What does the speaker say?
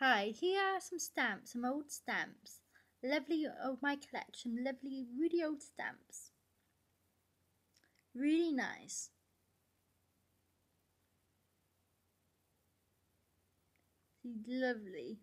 Hi, here are some stamps, some old stamps. Lovely of my collection, lovely, really old stamps. Really nice. Lovely.